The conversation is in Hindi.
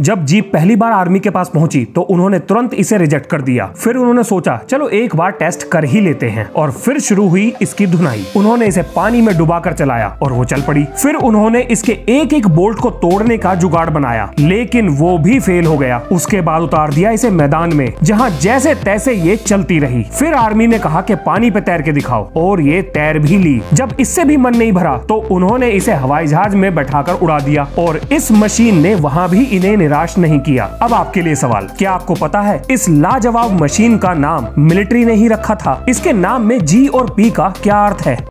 जब जीप पहली बार आर्मी के पास पहुँची तो उन्होंने तुरंत इसे रिजेक्ट कर दिया। फिर उन्होंने सोचा, चलो, एक बार टेस्ट कर ही लेते हैं। और फिर शुरू हुई इसकी धुनाई। उन्होंने इसे पानी में डुबा कर चलाया और वो चल पड़ी। फिर उन्होंने इसके एक एक बोल्ट को तोड़ने का जुगाड़ बनाया, लेकिन वो भी फेल हो गया। उसके बाद उतार दिया इसे मैदान में, जहाँ जैसे तैसे ये चलती रही। फिर आर्मी ने कहा कि, पानी पे तैर के दिखाओ। और ये तैर भी ली। जब इससे भी मन नहीं भरा तो उन्होंने इसे हवाई जहाज़ में बैठाकर उड़ा दिया। और इस मशीन ने वहाँ भी इन्हें निराश नहीं किया। अब आपके लिए सवाल, क्या आपको पता है इस लाजवाब मशीन का नाम मिलिट्री ने ही रखा था? इसके नाम में जी और पी का क्या अर्थ है?